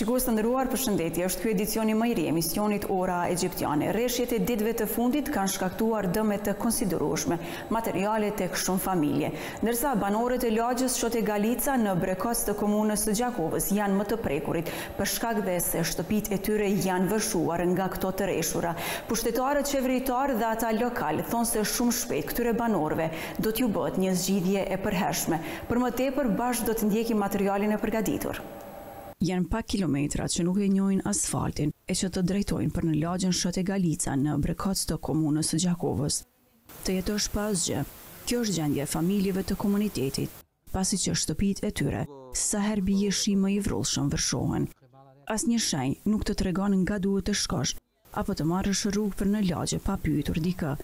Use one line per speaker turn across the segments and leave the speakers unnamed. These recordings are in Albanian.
Shikues të nderuar, përshëndetje. Është ky edicioni më i ri i emisionit Ora Egjiptiane. Reshjet e ditëve të fundit kanë shkaktuar dëme të konsiderueshme, materiale tek shumë familje. Ndërsa banorët e lagjes Shote Galica në Brekoc të komunës së Gjakovës janë më të prekurit, Për shkak dhe se shtëpitë e tyre janë vërshuar nga këto të reshura, pushtetarët qeveritarë dhe ata lokalë thonë se shumë shpejt këtyre banorëve do t'ju bëhet një zgjidhje e përhershme. Për më tepër, bashkë do të ndjekim materialin e përgatitur. Janë pak kilometrat që nuk e njohin asfaltin e që të drejtojnë për në lagjen Shote Galica në Brekoc të komunës së Gjakovës. Të jetosh pa asgjë, kjo është gjendja e familjeve të komunitetit. pasi që shtëpitë e tyre, sa herë bie shi më i vrullshëm vërshohen. Asnjë shenjë nuk të tregon nga duhet të shkosh apo të marrësh rrugë për në lagje pa pyetur dikë.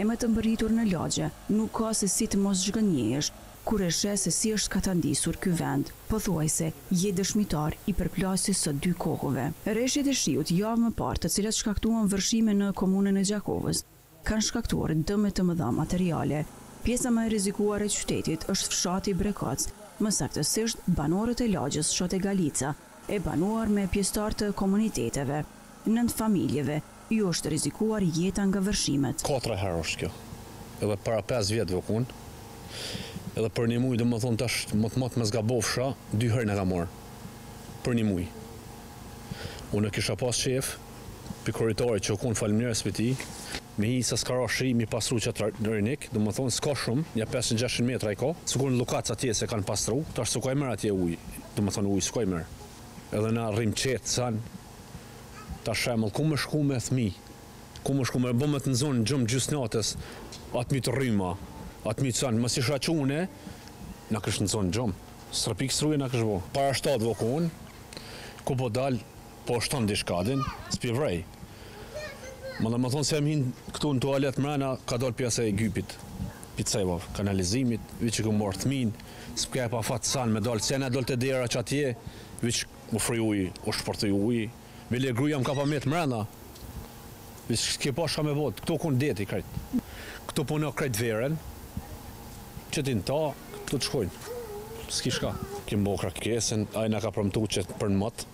E me të mbërritur në lagje, nuk ka se si të mos zhgënjehesh kur e sheh se si është katandisur ky vend, pothuajse je dëshmitar i përplasjes së dy kohëve. Reshjet e shiut javë më parë të cilat shkaktuan vërshime në komunën e Gjakovës, kanë shkaktuar dëme të mëdha materiale. Pjesa më e rrezikuar e qytetit është fshati Brekoc, më saktësisht banorët e lagjes Shote Galica, e banuar me pjesëtarë të komuniteteve. Nëntë familjeve iu është rrezikuar jeta nga vërshimet.
Katër herë është kjo. Edhe para pesë vjetëve u kon. Edhe për një muj, domethënë tash motmot mos gabofsha, dy herë na ka marrë. Për një muj. Unë e kisha pas qejf. Pi korritorit që u kon faleminers prej tij me hi sa ska ra shi mi pastru qat rrinik domethon ska shum nja pesëqind gjashtëqind metra i ka sikur në Llugaxhi atje se kan pastru tash s'u kajmer atje uji domethon uji s'kajmer edhe na rrim qet san tash shembull ku me shku me fmi ku me shku me bo me të nxon gjum gjys nates at myt rryma at myt san mos isha qu une na kish nxon gjum strëpik struje na kish bo para shtatëve u kon ku po dal Po shton diçka din, spi vrej. Domethonë sa jam hi këtu në tualet mrena, ka dalë pjese e gypit, pi cevov, kanalizimit, veç i kom marrë fminë, s'ke pa far sen me dalë, sa jom dalë te dera që atje, veç u fry ujë, u shpërthy ujë, bile gruja më ka pa met mrena, veç s'ke pa shka me bo, këtu u kon deti krejt, këtu puno krejt veren, qeti ni ditë, këtu të shkojnë, s'ki shka. Kim bo kërkesën, ai na ka premtu që për në
mot,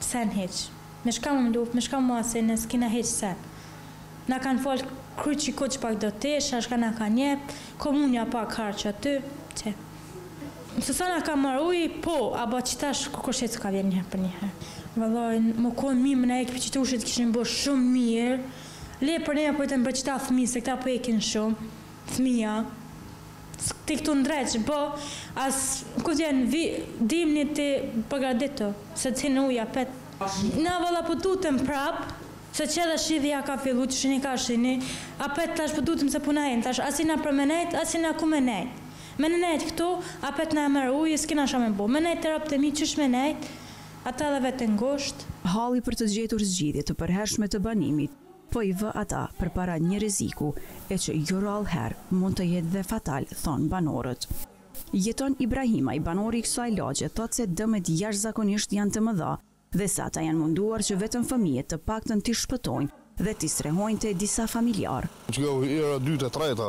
Sen hiç. Me çka mu mlu, me çka mu arsye ne s'kina hiç sen. Na kanë fal Kryqi i Kuq pak do tesha, çka na kanë jep, komuna pak harç aty, qe. Se sa na ka marr uji, po, ama qe tash kurkush hiç s'ka vjen njëher përnjëher. Vallai mu kon mirë me na hek prej qitushit kishin bo shumë mirë, le për neve po jetojnë për qita fëmijë se këta po hekin shumë, fëmija. Ti këtu ndreq bo as ku vjen vi dimni ti përgaditu se të hin uji apet. Na valla po tutem prap se qe dhe shidhja ka fillu të shini ka shini apet tash po tutem se puna jon tash as jena për me nejt as jena ku me nejt me nejt këtu apet na e mer uji skena çka me bo me nejt te robt e mi qysh me nejt ata dhe vet ngusht.
Halli për të gjetur zgjidhje të përhershme të banimit. Po i vë ata përpara një rreziku, e që jo rrallë herë mund të jetë dhe fatal, thonë banorët. Jeton Ibrahimaj, banor i kësaj lagje, thotë se dëmet jashtëzakonisht janë të mëdha dhe se ata janë munduar që vetëm fëmijët të paktën t'i shpëtojnë dhe t'i strehojnë te disa familjarë.
Kjo hera e dytë e treta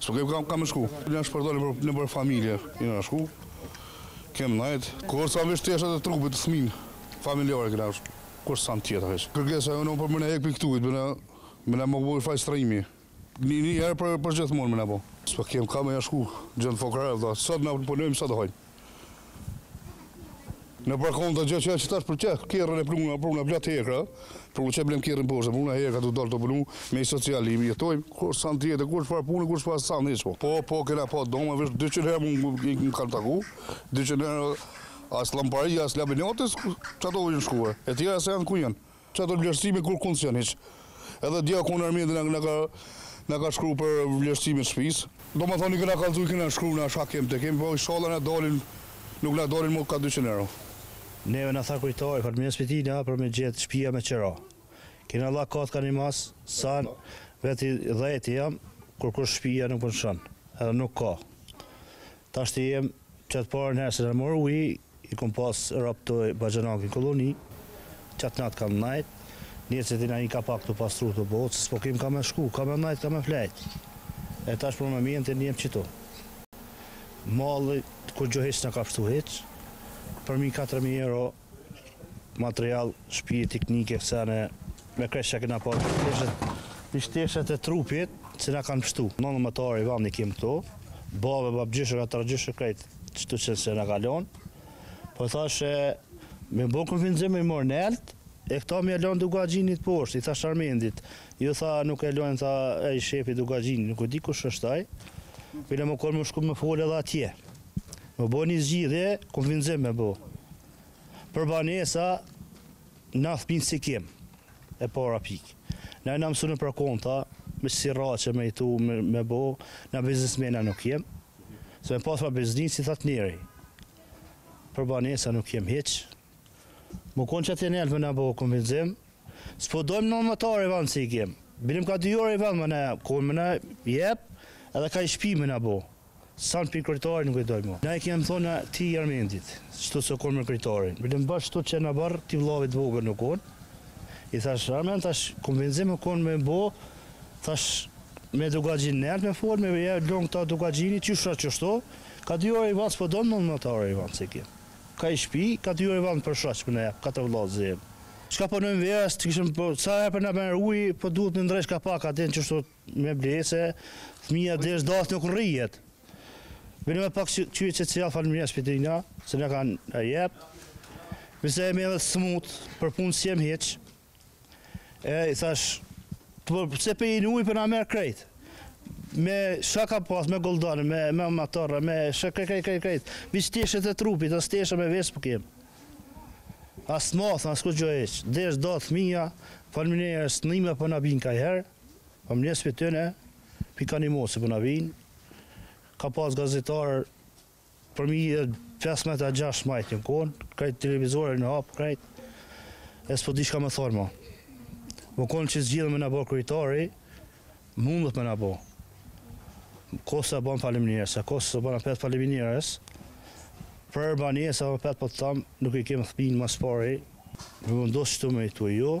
S'po kem ka me shku. Na shpërnda nëpër familje. Jina shku. Kem najt. Kurrsen veç tesha të trupit të fëmin. Familjare kena është. Kurrsen tjetër vesh. Kërkesa jonë o për me na hek prej këtu. Për me na bo naj strehim. Një një herë për përgjithmonë me na bo. S'po kem ka me shku. Gjin fukara do. Sot na punojmë sot hojmë. Në përkon të gjë që është tash për që, kerrin e plungë, për mledh hekra, për nga që blemë kerrin për është, për nga hekra të dalë të punu, me social jetojmë, kurrsen tjetër, kurrfarë pune, kurrfarë seni hiç po. Po, po, kena po, domethënë veç dyqind euro na kanë taku, dyqind euro, as lamperia, as laminatet, qato vë në shkuve, e tjera se janë ku janë. Çato vlerësimi kurkund s'janë hiç. Edhe dje a kon Armendi na na ka na ka shkruar për vlerësimin e shtëpisë. Domethënë i kena kallxu i kena shkruar na çka kem te kem po ishalla na dalin nuk na dalin me ka dyqind euro.
Neve na tha kryetari për mjos petinë a për me gjet shpija me qera. Kena la katë ka ni mas sa vet i dhejti jam kurkush shpija nuk po lshon edhe nuk ka. Tashti jem qe të parën her se na mor uji I kom pas robt te baxhanaki n'Koloni, qat nat kam najt, njerzit na hin ka pak tu pastru ktu bot, se spo kem ka me shku, ka me najt ka me flejt, e tash po me mjente njem qitu. Malli kurgjo hiq sna ka pshtu hiq, për mi katër mi euro material shpije teknike sene, Me krejt që kena pas veç teshat e trupit që na kanë pështu. Nënmëdhetë ari vend i kemë këtu, babë, babgjysh, katragjysh krejt, qëtu qënë se na ka lon. Po thashe, me bo kompenzim i mor nelt, e këta me ja lënë Dukagjinit poshtë, i thash Armendit. Jo tha nuk e lënë, tha e i shefi Dukagjinit, nuk e di kush është taj. Bile me konë me shku me folë edhe atje. Me bo një zgjidhje, kompenzim me bo. Për banesa, Na fëmijë s'i kem e para pikë na jena mësu nëpër kanta me shit rraqe me jetu me bo na biznismena nuk jem se me pas pas biznis si thot njeri për banesa nuk jem hiç me kon qaty nelt me na bo kompenzim s'po dojm nonmëdhetë ari vend si kem bilem ka dy ari vend me na kon me na jep edhe ka i shpi me na bo. Sen pi krytarit nuk e dojm mo. Na i kem thonë atij Armendit qëtu se kon me krytarin bile bash qëtu që në oborr të vllavit të vogël u kon i thash Armend thash kompenzim me kon me bo thash me Dukagjinin nelt me fol me ja lon këta Dukagjinit qysh ra qështu ka dy ari vend s'po dojm nonmëdhetë ari vend si kem ka i shpi ka dy ari vend për shoq po na jep katër vllazën jem çka po nojm vera se kishim po sa herë po na merr uji po duhet me ndreq ka pak atin qështu Me ble se fëmija deshte s'deshte nuk rrihet. Vene me pak qyje që cila faleminers pi tyne, se na kanë jep. Nëse jem edhe smut, për punë s'jem hiq. E i thash, të për pëse po hin uji po na merr krejt. Me shka ka pas, me goldane, me, me amatorra, me shka krejt, krejt, krejt, krejt. Veç teshat e trupit, as tesha me veshë s'po kem. As me mathë, as kurgjo hiq. Deshte s'deshte fëmija, faleminers se nimë po na binë ka i herë. Faleminers pi tyne, pi ka një mot se po na vijnë, ka pas gazetarë përmi 15 a 16 jon konë, krejt televizore në hapë krejt, e s'po di shka me thonë ma. Me konë që zgjidhjen me na bo kryetari, mundët me na bo. Koftë se e ban faleminers, koftë s'e ban apet faleminers, për banesa, apet po të thamë, nuk i kemë thminë ma s'pari, me mundosë qëtu me jetu jo,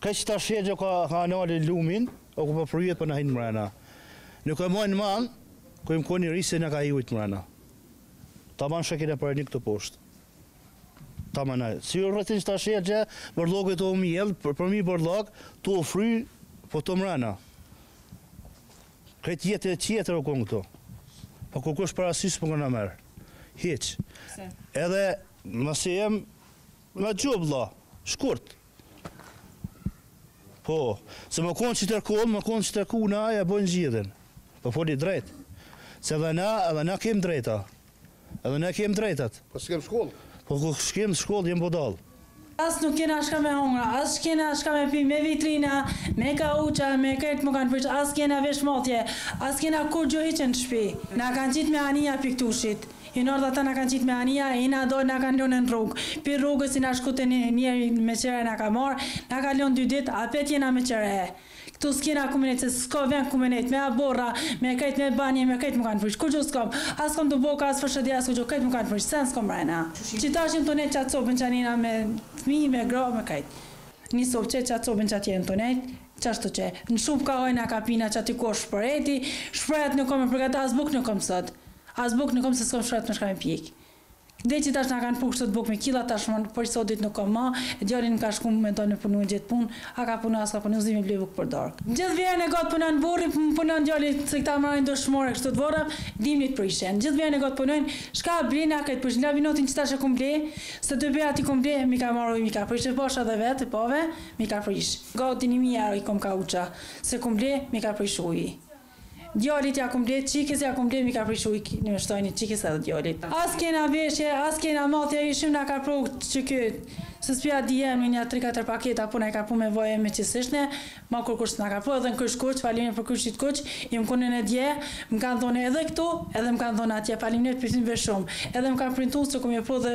Ka qeta shelgje ka kanali lumin, o kur po fryhet po na hin mrena. Nuk e majm mend, kur jem kon i ri s'na ka hi ujt mrena. Taman shë kena përni këtu poshtë. Taman ai. Si u rritën qeta shelgje, bërllogu tu u mjell, për, përmi bërllog, tu u fry, po të mrena. Këtë jetë e tjetër u konë këtu. Po kurkush parasysh s'po na merr. Hiq. Edhe, pse jem magjup, la, shkurtë. Po, se më konë që tërë kohën, më konë që tërë kohën aja bojnë gjithë. Po foli drejt. Se edhe na, edhe na kemi drejta. Edhe na kemi drejtat.
Po s'kemi shkollë?
Po kur s'kemi shkollë, jemi budallë.
As nuk kena çka me hongër, as s'kena çka me pi, me vitrina, me kauça, me krejt më kanë prish, as s'kena veshmbathje, as s'kena kurgjo hiç në shpi. Na kanë qitë me anija pi këtuhit. Jan ardh ata na kan qit me anija e na dojn na kan lonë në rrug pi rrugës ishim shku te një njeri me qera e na ka mar na ka lon dy dit apet jena me qera e ktu skena ku me nejt se ska ven ku me nejt me oborra me krejt me banjo me krejt mu kan prish kurgjo skam as kom tuboka as fshesa as kurgjo krejt mu kan prish sen skom mrena qe tash jem tu nejt qat sobën qa jena me fmi me gra me krejt ni sob qe qat sobën qa jem tu nejt qashtu qe në shum ka hajna ka pina qaty kosh shporeti shporet nuk kom me përgat as buk nuk kom sot. As bukë nuk kom se skom shporet me shka me pjek Deri qetash na kan pru sot bukë me kila tashmë prej sodit nuk kom ma e djali im ka shku me dal me punu e gjet pun a ka punu a ska punu zi me ble bukë për dark. Gjithë verën e gat punon burri punon djali se kta marrin veshmathje kshtu dru për dimnit prishen gjithë verën e gat punojn shka blin a krejt prishin laminatin qetash e kom ble se dy vjet qi kom ble mi ka marr ujë mi ka prish e pash edhe vet e pave mi ka prish katërqind mija i kom kauça si kom ble mi ka prish uji. Djalit ja kom ble çikës ja kom ble mi ka prish uji në shtrojë çikës edhe djalit as kena veshje as kena mathje ishin na ka pru qeky se spja di emnin nja tri katër paketa po na i ka pru me vaj e me qesi sene ma kurkush sna ka pru edhe në Kryq Kuq falimnderit prej Kryqit Kuq jem kon une dje mkan dhon edhe ktu edhe mkan dhon atje falimnderit prej tyne shum edhe mkan premtu se kan me pru dhe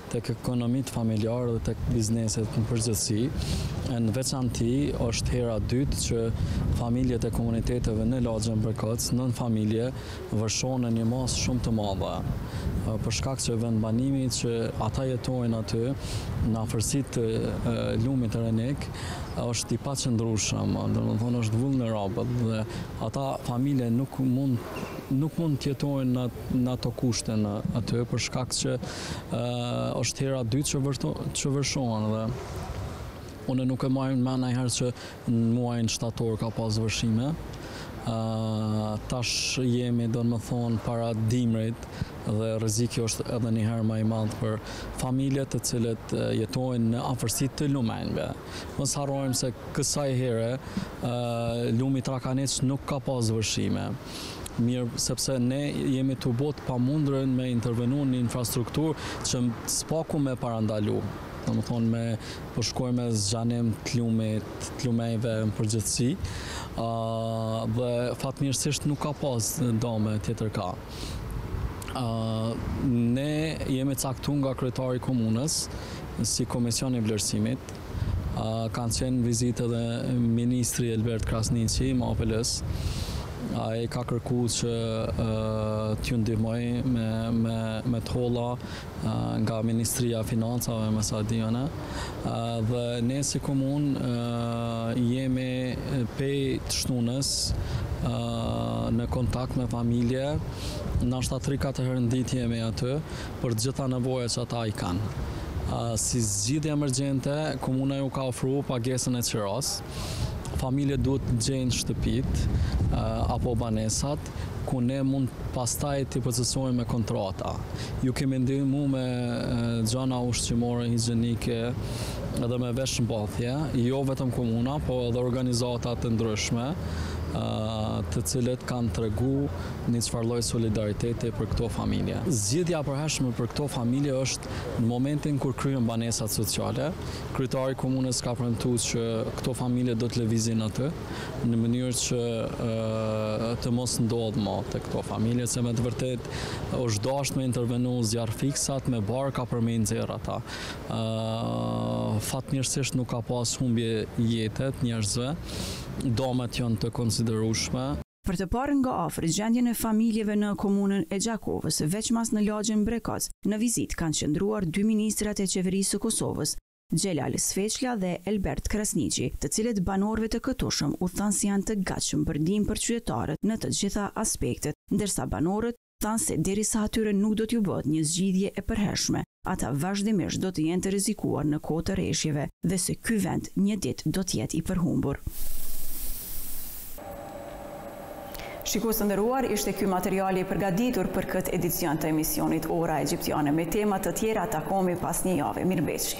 tek ekonomitë familjare dhe tek bizneset në përgjithësi. Në veçanti, është hera e dytë që familjet e komuniteteve në lagjen Bërkëc, nëntë familje, vërshon në një masë shumë të madhe. Për shkak që vendbanimi që ata jetojnë aty, në afërsi të lumit Drenica, është i paqëndrueshëm, domethënë është vulnerabël, dhe ata familje nuk mund nuk mund të jetojnë në ato kushte në aty, për shkak që është hera e dytë që vërto, që vërshohen dhe unë nuk e maj n'men najherë që në muajin shtator ka pas vërshime. tash jemi domethonë para dimrit dhe rreziku është edhe një herë ma i madh për familjet të cilat jetojnë në afërsi të lumenjve. Mos harrojmë se kësaj here lumi Trakanec nuk ka pas vërshime. Mirë, sepse ne jemi tu bo të pamundurën me intervenu në infrastrukturë që s'paku me parandalu, domethënë me po shkojmë me zgjanim të lumit, të lumenjve në përgjithësi, ë dhe fatmirësisht nuk ka pas dame tjetërkah. ë Ne jemi caktu nga kryetari i komunës si komisioni i vlerësimit, kanë qenë në vizitë edhe ministri Elbert Krasniqi i MAPL-së. Ai ka kërku që t'ju ndihmojë me me me të holla nga Ministria e Financave me sa di unë. Dhe ne si komunë jemi prej të shtunës në kontakt me familje, ndoshta 3-4 herë në ditë jemi aty. për të gjitha nevojat që ata i kanë. Si zgjidhje emergjente, komuna ju ka ofru pagesën e qirasë, familjet duhet të gjenë shtëpitë apo banesat, ku ne mund pastaj të procesojmë me kontrata. Ju kemi ndihmu me gjana ushqimore, higjenike edhe me veshmbathje, jo vetëm komuna, po edhe organizata të ndryshme, të cilët kanë tregu Një farë lloj solidariteti për këto familje. Zgjidhja e përhershme për këto familje është në momentin kur kryhen banesat sociale, kryetari i komunës ka premtu që këto familje do të lëvizin aty, në mënyrë që të mos ndodhë ma te këto familje, se me të vërtetë është dasht me intervenu zjarrfikësat, me barka për me i nxjerrë ata. Fatmirësisht nuk ka pasë humbje jete të njerëzve, dëmet janë të konsiderueshme.
Për të parë nga afër gjendjen e familjeve në komunën e Gjakovës, veçmas në lagjen Brekoc, në vizitë kanë qëndruar dy ministrat e Qeverisë së Kosovës, Xhelal Sveçla dhe Elbert Krasniqi, të cilët banorëve të këtushëm u thanë se janë të gatshëm për ndihmë për qytetarët në të gjitha aspektet, ndërsa banorët, thanë se derisa atyre nuk do t'ju bëhet një zgjidhje e përhershme, ata vazhdimisht do të jenë të rrezikuar në kohë të reshjeve dhe se ky vend një ditë do të jetë i përhumbur. Shikues të nderuar, ishte ky materiali i përgatitur për këtë edicion të emisionit Ora Egjiptiane. Me tema të tjera takohemi pas një jave. Mirëmbetshi.